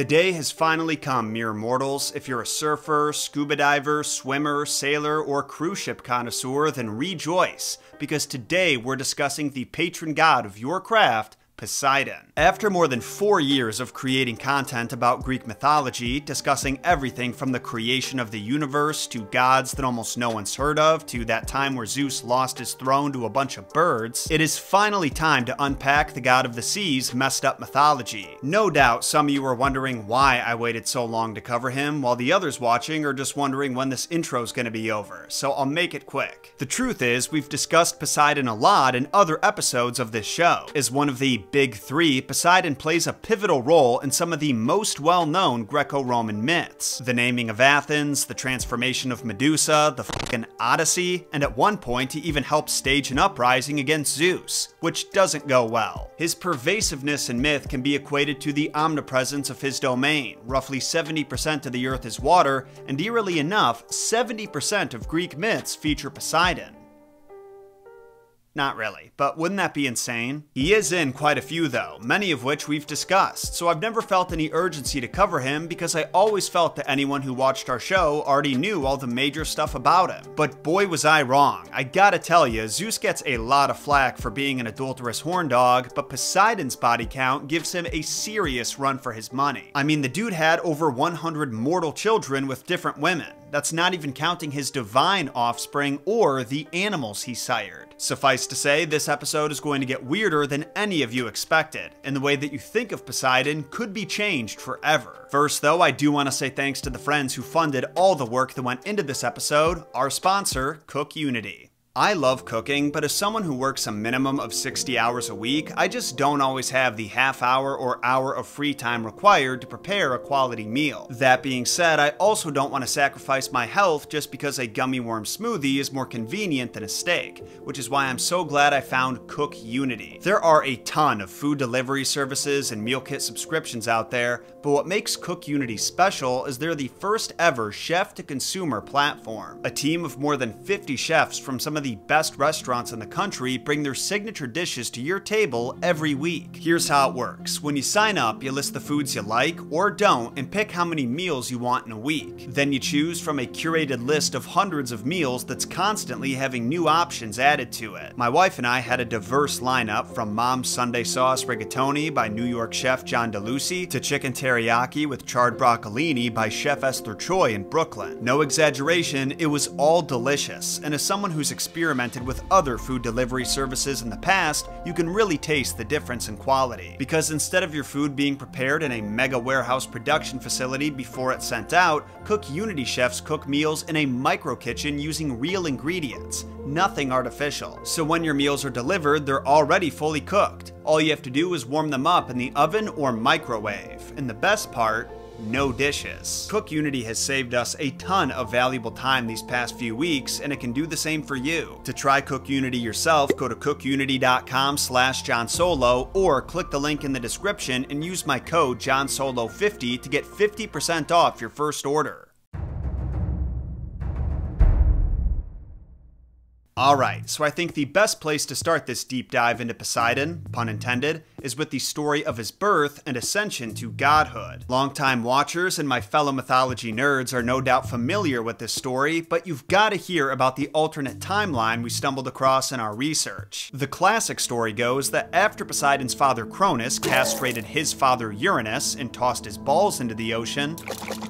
The day has finally come, mere mortals. If you're a surfer, scuba diver, swimmer, sailor, or cruise ship connoisseur, then rejoice, because today we're discussing the patron god of your craft, Poseidon. After more than four years of creating content about Greek mythology, discussing everything from the creation of the universe to gods that almost no one's heard of to that time where Zeus lost his throne to a bunch of birds, it is finally time to unpack the god of the sea's messed up mythology. No doubt some of you are wondering why I waited so long to cover him, while the others watching are just wondering when this intro's gonna be over, so I'll make it quick. The truth is, we've discussed Poseidon a lot in other episodes of this show. As one of the Big Three, Poseidon plays a pivotal role in some of the most well known Greco Roman myths. The naming of Athens, the transformation of Medusa, the fucking Odyssey, and at one point he even helped stage an uprising against Zeus, which doesn't go well. His pervasiveness in myth can be equated to the omnipresence of his domain. Roughly 70% of the earth is water, and eerily enough, 70% of Greek myths feature Poseidon. Not really, but wouldn't that be insane? He is in quite a few though, many of which we've discussed, so I've never felt any urgency to cover him because I always felt that anyone who watched our show already knew all the major stuff about him. But boy was I wrong. I gotta tell you, Zeus gets a lot of flack for being an adulterous horn dog, but Poseidon's body count gives him a serious run for his money. I mean, the dude had over 100 mortal children with different women. That's not even counting his divine offspring or the animals he sired. Suffice to say, this episode is going to get weirder than any of you expected, and the way that you think of Poseidon could be changed forever. First, though, I do want to say thanks to the friends who funded all the work that went into this episode, our sponsor, Cook Unity. I love cooking, but as someone who works a minimum of 60 hours a week, I just don't always have the half hour or hour of free time required to prepare a quality meal. That being said, I also don't want to sacrifice my health just because a gummy worm smoothie is more convenient than a steak, which is why I'm so glad I found Cook Unity. There are a ton of food delivery services and meal kit subscriptions out there, but what makes Cook Unity special is they're the first ever chef to consumer platform. A team of more than 50 chefs from some of of the best restaurants in the country bring their signature dishes to your table every week. Here's how it works. When you sign up, you list the foods you like or don't and pick how many meals you want in a week. Then you choose from a curated list of hundreds of meals that's constantly having new options added to it. My wife and I had a diverse lineup from Mom's Sunday Sauce Rigatoni by New York chef John DeLucie to chicken teriyaki with charred broccolini by Chef Esther Choi in Brooklyn. No exaggeration, it was all delicious, and as someone who's experimented with other food delivery services in the past, you can really taste the difference in quality. Because instead of your food being prepared in a mega warehouse production facility before it's sent out, Cook Unity chefs cook meals in a micro kitchen using real ingredients, nothing artificial. So when your meals are delivered, they're already fully cooked. All you have to do is warm them up in the oven or microwave. And the best part, no dishes. Cook Unity has saved us a ton of valuable time these past few weeks, and it can do the same for you. To try Cook Unity yourself, go to cookunity.com slash jonsolo or click the link in the description and use my code JONSOLO50 to get 50% off your first order. Alright, so I think the best place to start this deep dive into Poseidon, pun intended, is with the story of his birth and ascension to godhood. Longtime watchers and my fellow mythology nerds are no doubt familiar with this story, but you've got to hear about the alternate timeline we stumbled across in our research. The classic story goes that after Poseidon's father Cronus castrated his father Uranus and tossed his balls into the ocean,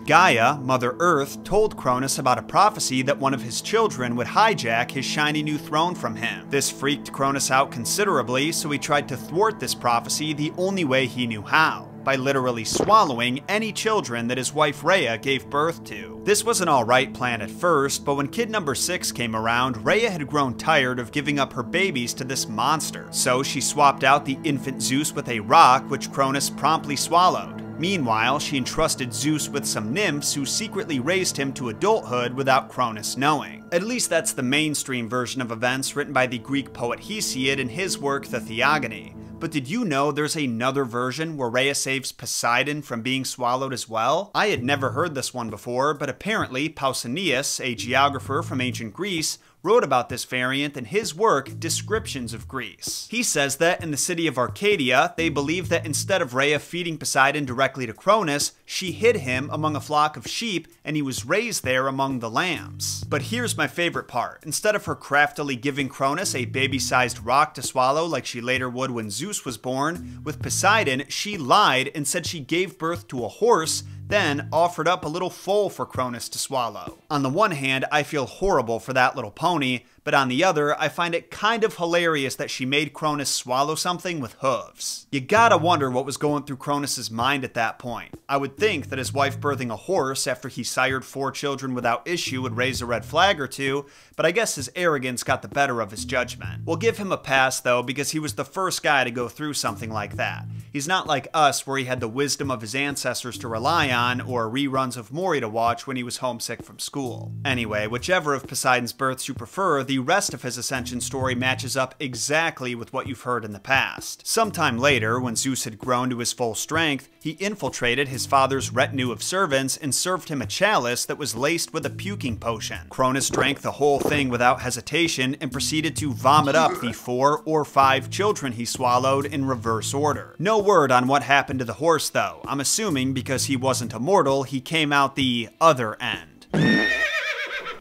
Gaia, Mother Earth, told Cronus about a prophecy that one of his children would hijack his shiny new throne from him. This freaked Cronus out considerably, so he tried to thwart this prophecy the only way he knew how by literally swallowing any children that his wife Rhea gave birth to. This was an alright plan at first, but when kid number 6 came around, Rhea had grown tired of giving up her babies to this monster. So she swapped out the infant Zeus with a rock, which Cronus promptly swallowed. Meanwhile, she entrusted Zeus with some nymphs who secretly raised him to adulthood without Cronus knowing. At least that's the mainstream version of events written by the Greek poet Hesiod in his work The Theogony. But did you know there's another version where Rhea saves Poseidon from being swallowed as well? I had never heard this one before, but apparently Pausanias, a geographer from ancient Greece, wrote about this variant in his work Descriptions of Greece. He says that in the city of Arcadia, they believe that instead of Rhea feeding Poseidon directly to Cronus, she hid him among a flock of sheep and he was raised there among the lambs. But here's my favorite part. Instead of her craftily giving Cronus a baby-sized rock to swallow like she later would when Zeus was born, with Poseidon, she lied and said she gave birth to a horse then offered up a little foal for Cronus to swallow. On the one hand, I feel horrible for that little pony, but on the other, I find it kind of hilarious that she made Cronus swallow something with hooves. You gotta mm. wonder what was going through Cronus's mind at that point. I would think that his wife birthing a horse after he sired four children without issue would raise a red flag or two, but I guess his arrogance got the better of his judgment. We'll give him a pass though, because he was the first guy to go through something like that. He's not like us, where he had the wisdom of his ancestors to rely on, or reruns of Maury to watch when he was homesick from school. Anyway, whichever of Poseidon's births you prefer, the rest of his ascension story matches up exactly with what you've heard in the past. Sometime later, when Zeus had grown to his full strength, he infiltrated his father's retinue of servants and served him a chalice that was laced with a puking potion. Cronus drank the whole thing without hesitation and proceeded to vomit up the four or five children he swallowed in reverse order. No word on what happened to the horse though. I'm assuming because he wasn't immortal, he came out the other end.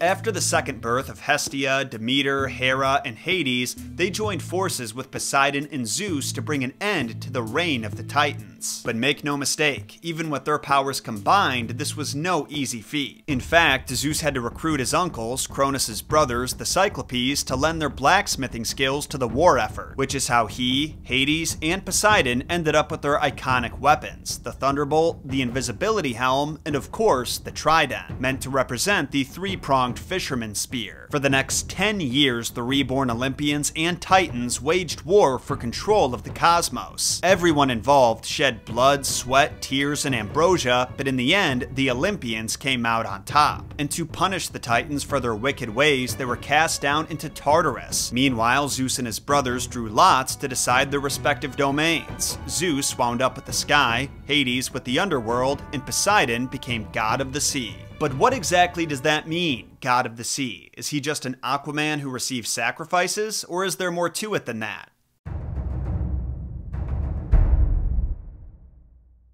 After the second birth of Hestia, Demeter, Hera, and Hades, they joined forces with Poseidon and Zeus to bring an end to the reign of the Titans. But make no mistake, even with their powers combined, this was no easy feat. In fact, Zeus had to recruit his uncles, Cronus' brothers, the Cyclopes, to lend their blacksmithing skills to the war effort, which is how he, Hades, and Poseidon ended up with their iconic weapons, the Thunderbolt, the Invisibility Helm, and of course, the Trident, meant to represent the three-pronged fisherman spear. For the next 10 years, the reborn Olympians and Titans waged war for control of the cosmos. Everyone involved shed blood, sweat, tears, and ambrosia, but in the end, the Olympians came out on top. And to punish the Titans for their wicked ways, they were cast down into Tartarus. Meanwhile, Zeus and his brothers drew lots to decide their respective domains. Zeus wound up with the sky, Hades with the underworld, and Poseidon became god of the sea. But what exactly does that mean, God of the Sea? Is he just an Aquaman who receives sacrifices, or is there more to it than that?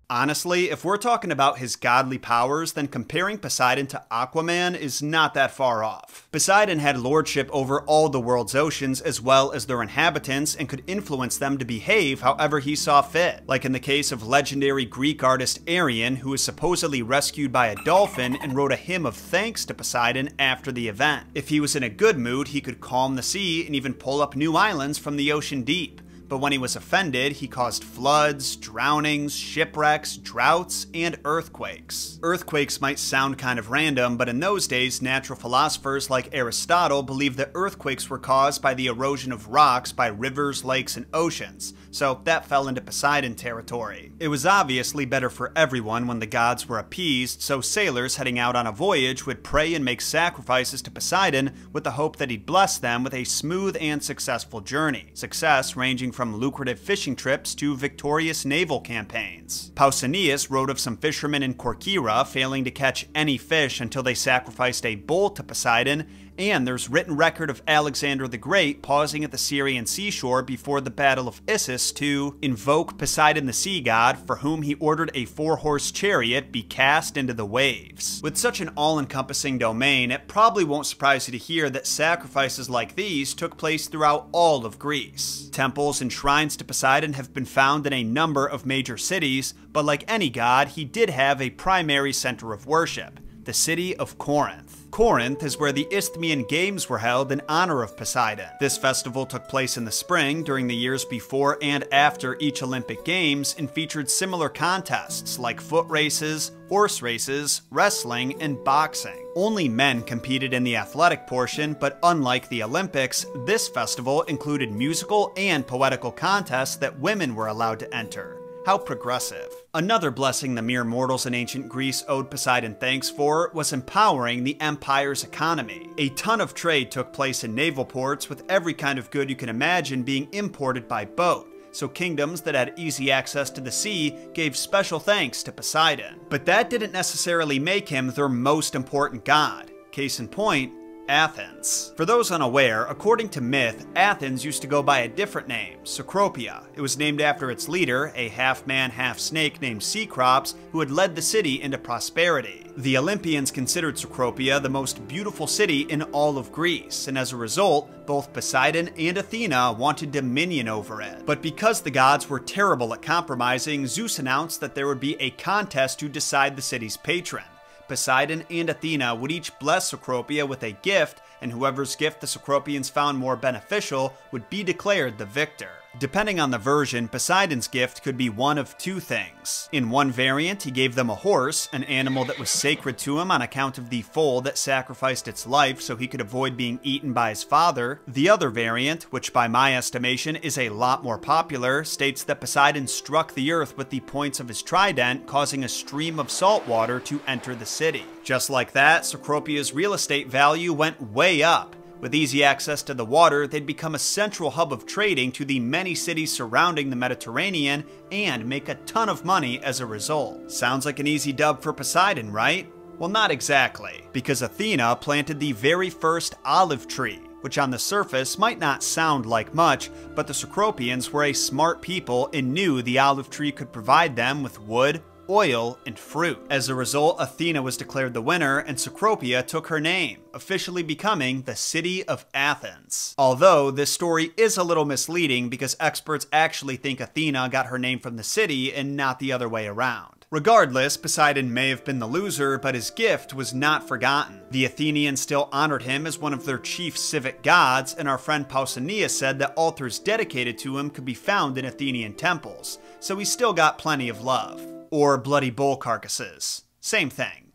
Honestly, if we're talking about his godly powers, then comparing Poseidon to Aquaman is not that far off. Poseidon had lordship over all the world's oceans as well as their inhabitants and could influence them to behave however he saw fit. Like in the case of legendary Greek artist Arion, who was supposedly rescued by a dolphin and wrote a hymn of thanks to Poseidon after the event. If he was in a good mood, he could calm the sea and even pull up new islands from the ocean deep but when he was offended, he caused floods, drownings, shipwrecks, droughts, and earthquakes. Earthquakes might sound kind of random, but in those days, natural philosophers like Aristotle believed that earthquakes were caused by the erosion of rocks by rivers, lakes, and oceans, so that fell into Poseidon territory. It was obviously better for everyone when the gods were appeased, so sailors heading out on a voyage would pray and make sacrifices to Poseidon with the hope that he'd bless them with a smooth and successful journey. Success ranging from lucrative fishing trips to victorious naval campaigns. Pausanias wrote of some fishermen in Corcyra failing to catch any fish until they sacrificed a bull to Poseidon and there's written record of Alexander the Great pausing at the Syrian seashore before the Battle of Issus to invoke Poseidon the sea god, for whom he ordered a four-horse chariot be cast into the waves. With such an all-encompassing domain, it probably won't surprise you to hear that sacrifices like these took place throughout all of Greece. Temples and shrines to Poseidon have been found in a number of major cities, but like any god, he did have a primary center of worship, the city of Corinth. Corinth is where the Isthmian Games were held in honor of Poseidon. This festival took place in the spring during the years before and after each Olympic Games and featured similar contests like foot races, horse races, wrestling, and boxing. Only men competed in the athletic portion, but unlike the Olympics, this festival included musical and poetical contests that women were allowed to enter. How progressive. Another blessing the mere mortals in ancient Greece owed Poseidon thanks for was empowering the empire's economy. A ton of trade took place in naval ports, with every kind of good you can imagine being imported by boat so kingdoms that had easy access to the sea gave special thanks to Poseidon. But that didn't necessarily make him their most important god. Case in point, Athens. For those unaware, according to myth, Athens used to go by a different name, Cecropia. It was named after its leader, a half man, half snake named Cecrops, who had led the city into prosperity. The Olympians considered Cecropia the most beautiful city in all of Greece, and as a result, both Poseidon and Athena wanted dominion over it. But because the gods were terrible at compromising, Zeus announced that there would be a contest to decide the city's patron. Poseidon and Athena would each bless Cecropia with a gift, and whoever's gift the Cecropians found more beneficial would be declared the victor. Depending on the version, Poseidon's gift could be one of two things. In one variant, he gave them a horse, an animal that was sacred to him on account of the foal that sacrificed its life so he could avoid being eaten by his father. The other variant, which by my estimation is a lot more popular, states that Poseidon struck the earth with the points of his trident, causing a stream of salt water to enter the city. Just like that, Cecropia's real estate value went way up. With easy access to the water, they'd become a central hub of trading to the many cities surrounding the Mediterranean and make a ton of money as a result. Sounds like an easy dub for Poseidon, right? Well, not exactly, because Athena planted the very first olive tree, which on the surface might not sound like much, but the Cecropians were a smart people and knew the olive tree could provide them with wood, oil, and fruit. As a result, Athena was declared the winner and Cecropia took her name, officially becoming the city of Athens. Although this story is a little misleading because experts actually think Athena got her name from the city and not the other way around. Regardless, Poseidon may have been the loser, but his gift was not forgotten. The Athenians still honored him as one of their chief civic gods, and our friend Pausanias said that altars dedicated to him could be found in Athenian temples, so he still got plenty of love or bloody bull carcasses. Same thing.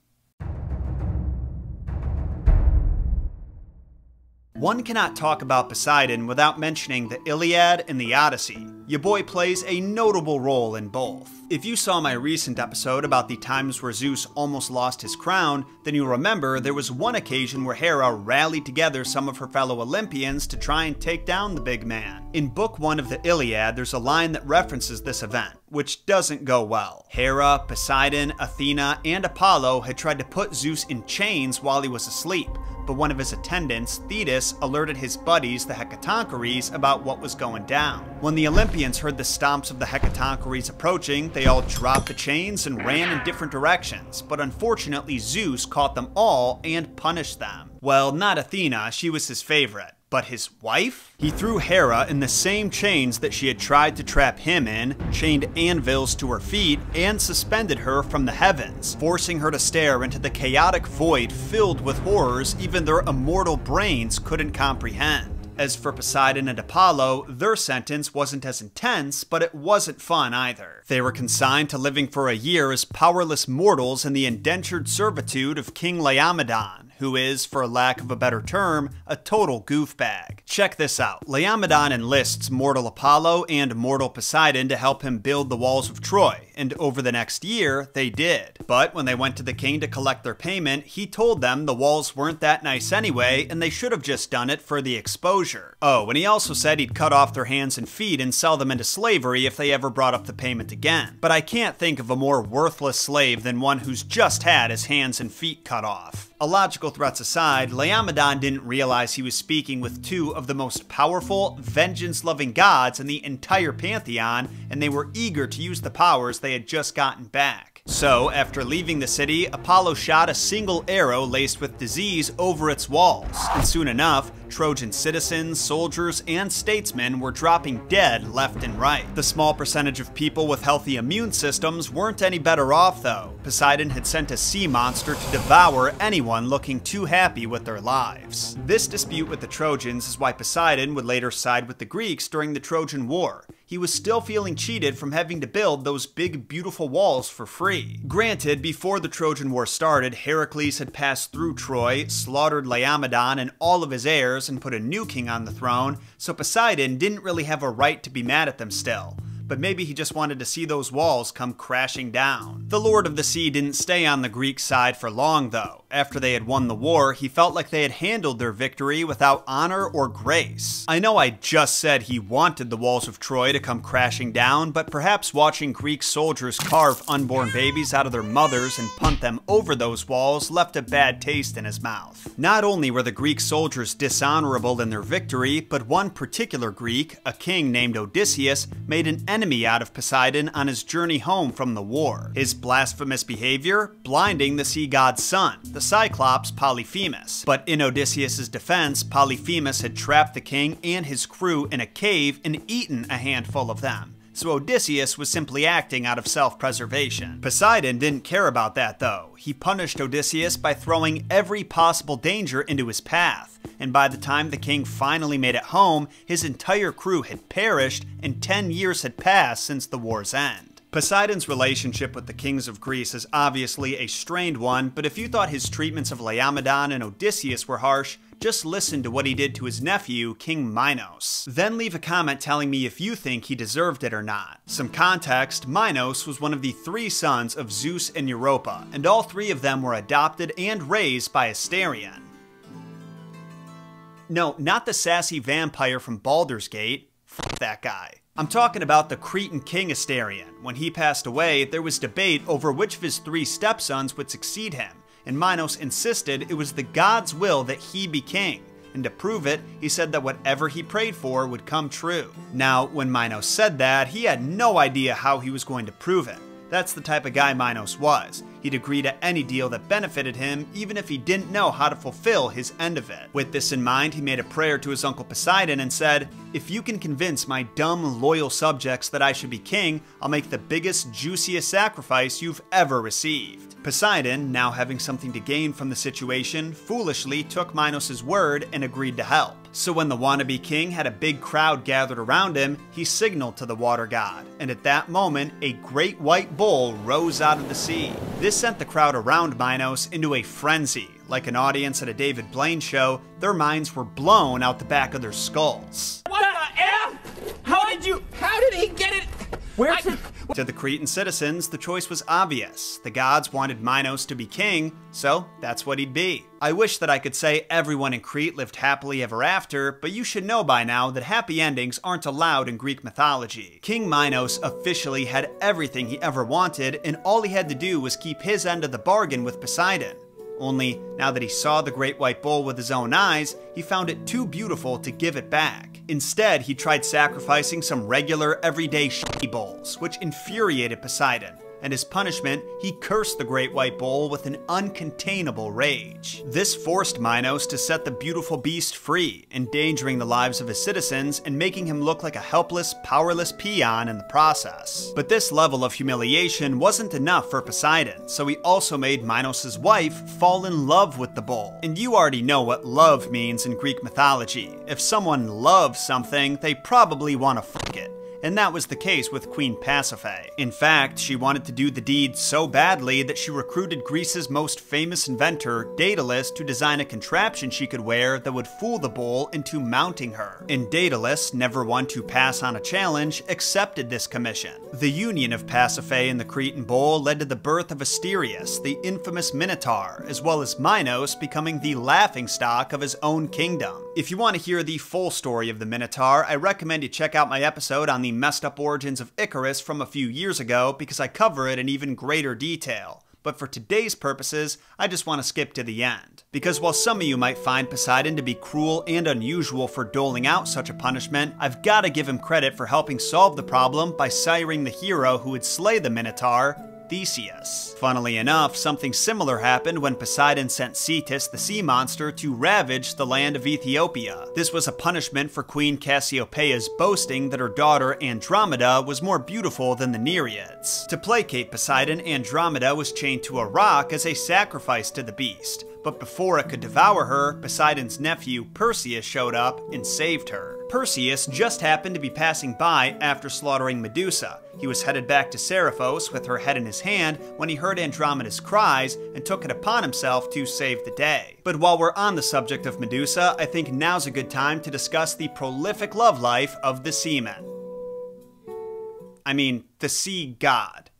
One cannot talk about Poseidon without mentioning the Iliad and the Odyssey. Your boy plays a notable role in both. If you saw my recent episode about the times where Zeus almost lost his crown, then you'll remember there was one occasion where Hera rallied together some of her fellow Olympians to try and take down the big man. In Book 1 of the Iliad, there's a line that references this event, which doesn't go well. Hera, Poseidon, Athena, and Apollo had tried to put Zeus in chains while he was asleep, but one of his attendants, Thetis, alerted his buddies, the Hecatoncheires, about what was going down. When the Olympians heard the stomps of the Hecatoncheires approaching, they all dropped the chains and ran in different directions, but unfortunately Zeus caught them all and punished them. Well, not Athena, she was his favorite. But his wife? He threw Hera in the same chains that she had tried to trap him in, chained anvils to her feet, and suspended her from the heavens, forcing her to stare into the chaotic void filled with horrors even their immortal brains couldn't comprehend. As for Poseidon and Apollo, their sentence wasn't as intense, but it wasn't fun either. They were consigned to living for a year as powerless mortals in the indentured servitude of King Laomedon, who is, for lack of a better term, a total goofbag. Check this out. Laomedon enlists mortal Apollo and mortal Poseidon to help him build the walls of Troy, and over the next year, they did. But when they went to the king to collect their payment, he told them the walls weren't that nice anyway, and they should have just done it for the exposure. Oh, and he also said he'd cut off their hands and feet and sell them into slavery if they ever brought up the payment again. But I can't think of a more worthless slave than one who's just had his hands and feet cut off. Illogical threats aside, Laomedon didn't realize he was speaking with two of the most powerful, vengeance loving gods in the entire pantheon, and they were eager to use the powers they had just gotten back. So, after leaving the city, Apollo shot a single arrow laced with disease over its walls, and soon enough, Trojan citizens, soldiers, and statesmen were dropping dead left and right. The small percentage of people with healthy immune systems weren't any better off, though. Poseidon had sent a sea monster to devour anyone looking too happy with their lives. This dispute with the Trojans is why Poseidon would later side with the Greeks during the Trojan War he was still feeling cheated from having to build those big, beautiful walls for free. Granted, before the Trojan War started, Heracles had passed through Troy, slaughtered Laomedon and all of his heirs, and put a new king on the throne, so Poseidon didn't really have a right to be mad at them still but maybe he just wanted to see those walls come crashing down. The Lord of the Sea didn't stay on the Greek side for long, though. After they had won the war, he felt like they had handled their victory without honor or grace. I know I just said he wanted the walls of Troy to come crashing down, but perhaps watching Greek soldiers carve unborn babies out of their mothers and punt them over those walls left a bad taste in his mouth. Not only were the Greek soldiers dishonorable in their victory, but one particular Greek, a king named Odysseus, made an enemy out of Poseidon on his journey home from the war. His blasphemous behavior blinding the sea god's son, the Cyclops Polyphemus. But in Odysseus' defense, Polyphemus had trapped the king and his crew in a cave and eaten a handful of them so Odysseus was simply acting out of self preservation. Poseidon didn't care about that though. He punished Odysseus by throwing every possible danger into his path, and by the time the king finally made it home, his entire crew had perished and 10 years had passed since the war's end. Poseidon's relationship with the kings of Greece is obviously a strained one, but if you thought his treatments of Laomedon and Odysseus were harsh, just listen to what he did to his nephew, King Minos. Then leave a comment telling me if you think he deserved it or not. Some context, Minos was one of the three sons of Zeus and Europa, and all three of them were adopted and raised by Asterion. No, not the sassy vampire from Baldur's Gate. Fuck that guy. I'm talking about the Cretan king Asterion. When he passed away, there was debate over which of his three stepsons would succeed him and Minos insisted it was the god's will that he be king. And to prove it, he said that whatever he prayed for would come true. Now, when Minos said that, he had no idea how he was going to prove it. That's the type of guy Minos was. He'd agree to any deal that benefited him, even if he didn't know how to fulfill his end of it. With this in mind, he made a prayer to his uncle Poseidon and said, If you can convince my dumb, loyal subjects that I should be king, I'll make the biggest, juiciest sacrifice you've ever received. Poseidon, now having something to gain from the situation, foolishly took Minos' word and agreed to help. So when the wannabe king had a big crowd gathered around him, he signaled to the water god, and at that moment, a great white bull rose out of the sea. This sent the crowd around Minos into a frenzy. Like an audience at a David Blaine show, their minds were blown out the back of their skulls. What the F? How did you, how did he get it? Where's I, to the Cretan citizens, the choice was obvious. The gods wanted Minos to be king, so that's what he'd be. I wish that I could say everyone in Crete lived happily ever after, but you should know by now that happy endings aren't allowed in Greek mythology. King Minos officially had everything he ever wanted, and all he had to do was keep his end of the bargain with Poseidon. Only, now that he saw the great white bull with his own eyes, he found it too beautiful to give it back. Instead, he tried sacrificing some regular, everyday shitty bulls, which infuriated Poseidon and as punishment, he cursed the great white bull with an uncontainable rage. This forced Minos to set the beautiful beast free, endangering the lives of his citizens and making him look like a helpless, powerless peon in the process. But this level of humiliation wasn't enough for Poseidon, so he also made Minos' wife fall in love with the bull. And you already know what love means in Greek mythology. If someone loves something, they probably want to fuck it and that was the case with Queen Pasiphae. In fact, she wanted to do the deed so badly that she recruited Greece's most famous inventor, Daedalus, to design a contraption she could wear that would fool the bull into mounting her. And Daedalus, never one to pass on a challenge, accepted this commission. The union of Pasiphae and the Cretan bull led to the birth of Asterius, the infamous Minotaur, as well as Minos becoming the laughingstock of his own kingdom. If you want to hear the full story of the Minotaur, I recommend you check out my episode on the the messed up origins of Icarus from a few years ago because I cover it in even greater detail. But for today's purposes, I just want to skip to the end. Because while some of you might find Poseidon to be cruel and unusual for doling out such a punishment, I've got to give him credit for helping solve the problem by siring the hero who would slay the Minotaur Theseus. Funnily enough, something similar happened when Poseidon sent Cetus, the sea monster, to ravage the land of Ethiopia. This was a punishment for Queen Cassiopeia's boasting that her daughter Andromeda was more beautiful than the Nereids. To placate Poseidon, Andromeda was chained to a rock as a sacrifice to the beast but before it could devour her, Poseidon's nephew Perseus showed up and saved her. Perseus just happened to be passing by after slaughtering Medusa. He was headed back to Seriphos with her head in his hand when he heard Andromeda's cries and took it upon himself to save the day. But while we're on the subject of Medusa, I think now's a good time to discuss the prolific love life of the seamen. I mean, the sea god.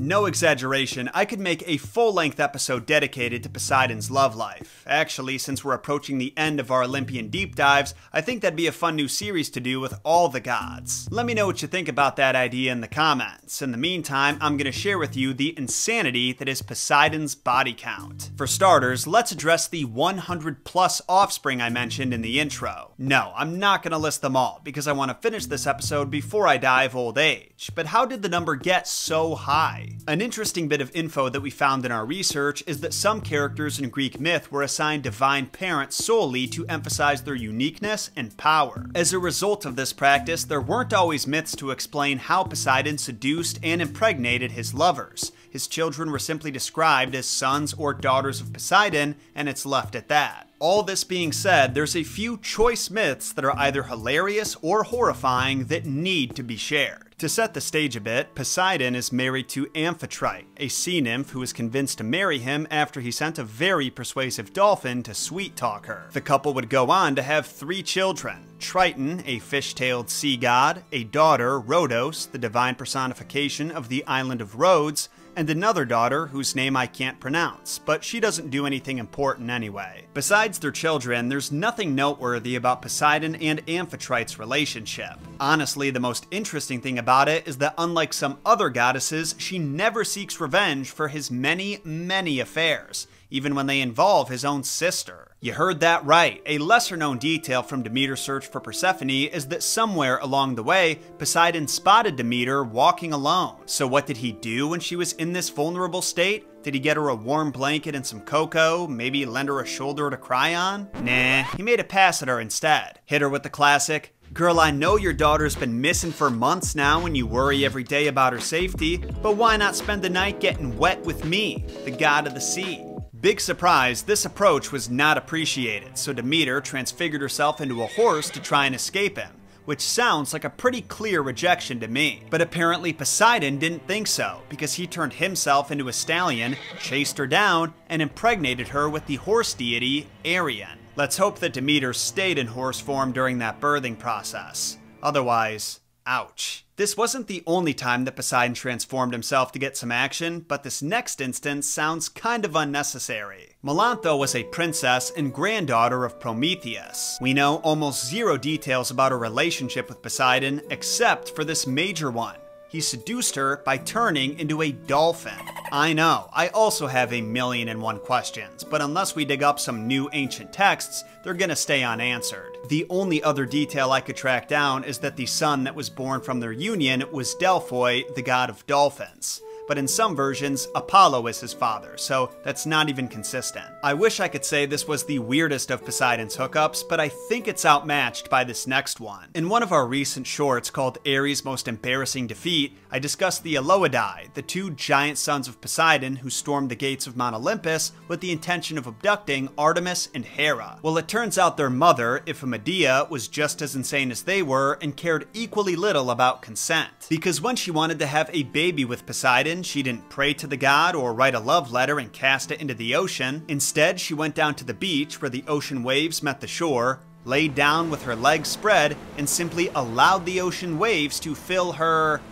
No exaggeration, I could make a full length episode dedicated to Poseidon's love life. Actually, since we're approaching the end of our Olympian deep dives, I think that'd be a fun new series to do with all the gods. Let me know what you think about that idea in the comments. In the meantime, I'm to share with you the insanity that is Poseidon's body count. For starters, let's address the 100 plus offspring I mentioned in the intro. No, I'm not to list them all, because I want to finish this episode before I die of old age. But how did the number get so high? An interesting bit of info that we found in our research is that some characters in Greek myth were assigned divine parents solely to emphasize their uniqueness and power. As a result of this practice, there weren't always myths to explain how Poseidon seduced and impregnated his lovers. His children were simply described as sons or daughters of Poseidon, and it's left at that. All this being said, there's a few choice myths that are either hilarious or horrifying that need to be shared. To set the stage a bit, Poseidon is married to Amphitrite, a sea nymph who was convinced to marry him after he sent a very persuasive dolphin to sweet talk her. The couple would go on to have three children Triton, a fish tailed sea god, a daughter, Rhodos, the divine personification of the island of Rhodes, and another daughter whose name I can't pronounce, but she doesn't do anything important anyway. Besides their children, there's nothing noteworthy about Poseidon and Amphitrite's relationship. Honestly, the most interesting thing about it is that unlike some other goddesses, she never seeks revenge for his many, many affairs, even when they involve his own sister. You heard that right. A lesser known detail from Demeter's search for Persephone is that somewhere along the way, Poseidon spotted Demeter walking alone. So what did he do when she was in this vulnerable state? Did he get her a warm blanket and some cocoa? Maybe lend her a shoulder to cry on? Nah, he made a pass at her instead. Hit her with the classic, Girl, I know your daughter's been missing for months now and you worry every day about her safety, but why not spend the night getting wet with me, the god of the sea? Big surprise, this approach was not appreciated, so Demeter transfigured herself into a horse to try and escape him, which sounds like a pretty clear rejection to me. But apparently Poseidon didn't think so, because he turned himself into a stallion, chased her down, and impregnated her with the horse deity Arion. Let's hope that Demeter stayed in horse form during that birthing process. Otherwise, ouch. This wasn't the only time that Poseidon transformed himself to get some action, but this next instance sounds kind of unnecessary. Melantho was a princess and granddaughter of Prometheus. We know almost zero details about her relationship with Poseidon, except for this major one. He seduced her by turning into a dolphin. I know, I also have a million and one questions, but unless we dig up some new ancient texts, they're gonna stay unanswered. The only other detail I could track down is that the son that was born from their union was Delphoi, the god of dolphins but in some versions, Apollo is his father, so that's not even consistent. I wish I could say this was the weirdest of Poseidon's hookups, but I think it's outmatched by this next one. In one of our recent shorts called Ares' Most Embarrassing Defeat, I discussed the Aloidae, the two giant sons of Poseidon who stormed the gates of Mount Olympus with the intention of abducting Artemis and Hera. Well, it turns out their mother, Iphimedeia, was just as insane as they were and cared equally little about consent. Because when she wanted to have a baby with Poseidon, she didn't pray to the god or write a love letter and cast it into the ocean. Instead, she went down to the beach where the ocean waves met the shore, laid down with her legs spread, and simply allowed the ocean waves to fill her.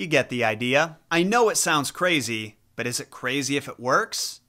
You get the idea. I know it sounds crazy, but is it crazy if it works?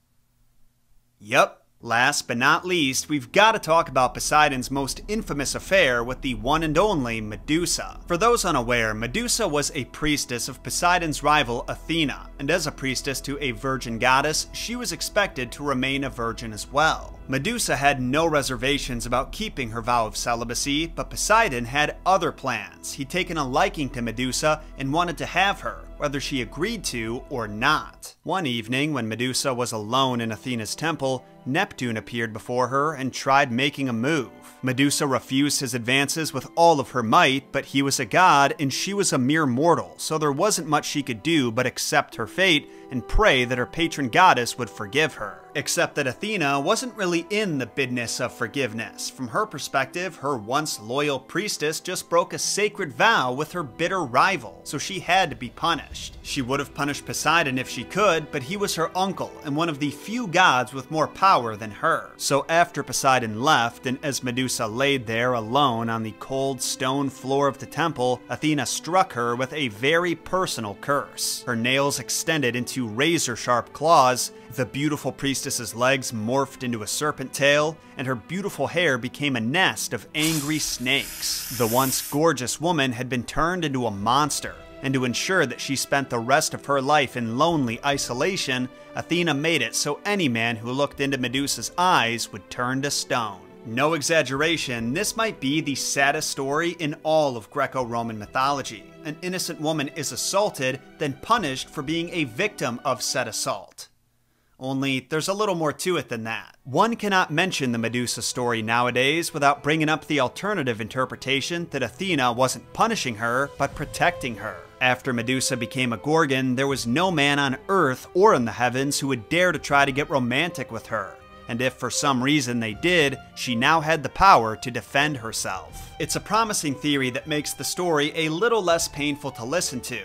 Yup. Last but not least, we've got to talk about Poseidon's most infamous affair with the one and only Medusa. For those unaware, Medusa was a priestess of Poseidon's rival Athena, and as a priestess to a virgin goddess, she was expected to remain a virgin as well. Medusa had no reservations about keeping her vow of celibacy, but Poseidon had other plans. He'd taken a liking to Medusa and wanted to have her, whether she agreed to or not. One evening, when Medusa was alone in Athena's temple, Neptune appeared before her and tried making a move. Medusa refused his advances with all of her might, but he was a god and she was a mere mortal, so there wasn't much she could do but accept her fate and pray that her patron goddess would forgive her. Except that Athena wasn't really in the business of forgiveness. From her perspective, her once loyal priestess just broke a sacred vow with her bitter rival, so she had to be punished. She would have punished Poseidon if she could, but he was her uncle and one of the few gods with more power than her. So after Poseidon left, and as Medusa laid there alone on the cold stone floor of the temple, Athena struck her with a very personal curse. Her nails extended into razor sharp claws, the beautiful priestess's legs morphed into a serpent tail, and her beautiful hair became a nest of angry snakes. The once gorgeous woman had been turned into a monster, and to ensure that she spent the rest of her life in lonely isolation, Athena made it so any man who looked into Medusa's eyes would turn to stone. No exaggeration, this might be the saddest story in all of Greco Roman mythology. An innocent woman is assaulted, then punished for being a victim of said assault. Only there's a little more to it than that. One cannot mention the Medusa story nowadays without bringing up the alternative interpretation that Athena wasn't punishing her, but protecting her. After Medusa became a Gorgon, there was no man on Earth or in the heavens who would dare to try to get romantic with her. And if for some reason they did, she now had the power to defend herself. It's a promising theory that makes the story a little less painful to listen to,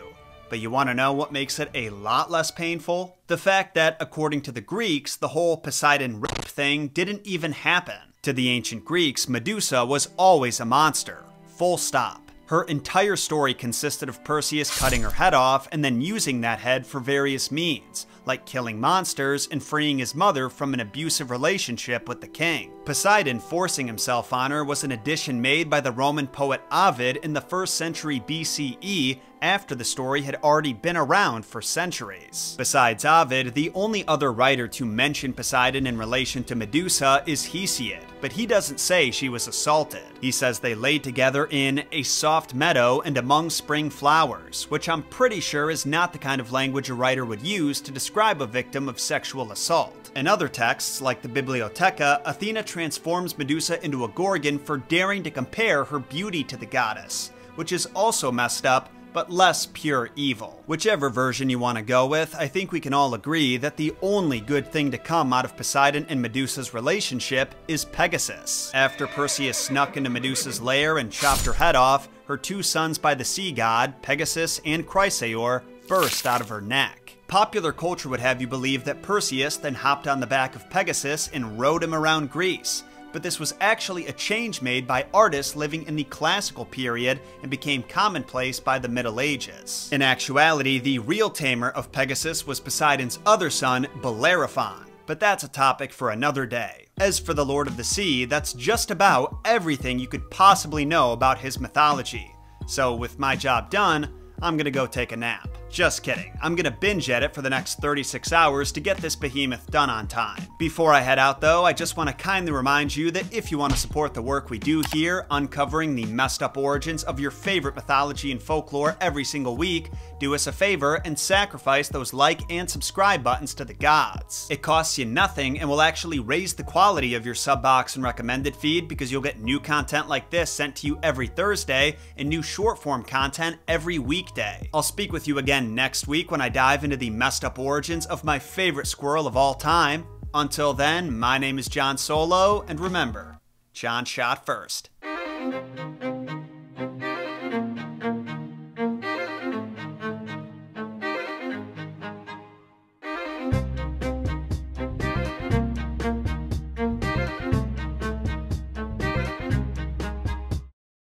but you want to know what makes it a lot less painful? The fact that, according to the Greeks, the whole Poseidon rip thing didn't even happen. To the ancient Greeks, Medusa was always a monster. Full stop. Her entire story consisted of Perseus cutting her head off and then using that head for various means, like killing monsters and freeing his mother from an abusive relationship with the king. Poseidon forcing himself on her was an addition made by the Roman poet Ovid in the 1st century BCE after the story had already been around for centuries. Besides Ovid, the only other writer to mention Poseidon in relation to Medusa is Hesiod, but he doesn't say she was assaulted. He says they lay together in a soft meadow and among spring flowers, which I'm pretty sure is not the kind of language a writer would use to describe a victim of sexual assault. In other texts, like the Bibliotheca, Athena transforms Medusa into a Gorgon for daring to compare her beauty to the goddess, which is also messed up but less pure evil. Whichever version you want to go with, I think we can all agree that the only good thing to come out of Poseidon and Medusa's relationship is Pegasus. After Perseus snuck into Medusa's lair and chopped her head off, her two sons by the sea god, Pegasus and Chrysaor, burst out of her neck. Popular culture would have you believe that Perseus then hopped on the back of Pegasus and rode him around Greece, but this was actually a change made by artists living in the classical period and became commonplace by the Middle Ages. In actuality, the real tamer of Pegasus was Poseidon's other son, Bellerophon, but that's a topic for another day. As for the Lord of the Sea, that's just about everything you could possibly know about his mythology. So with my job done, I'm gonna go take a nap. Just kidding. I'm gonna binge edit for the next 36 hours to get this behemoth done on time. Before I head out though, I just want to kindly remind you that if you want to support the work we do here, uncovering the messed up origins of your favorite mythology and folklore every single week, do us a favor and sacrifice those like and subscribe buttons to the gods. It costs you nothing and will actually raise the quality of your sub box and recommended feed because you'll get new content like this sent to you every Thursday and new short form content every weekday. I'll speak with you again again next week when I dive into the messed up origins of my favorite squirrel of all time. Until then, my name is Jon Solo, and remember, John shot first.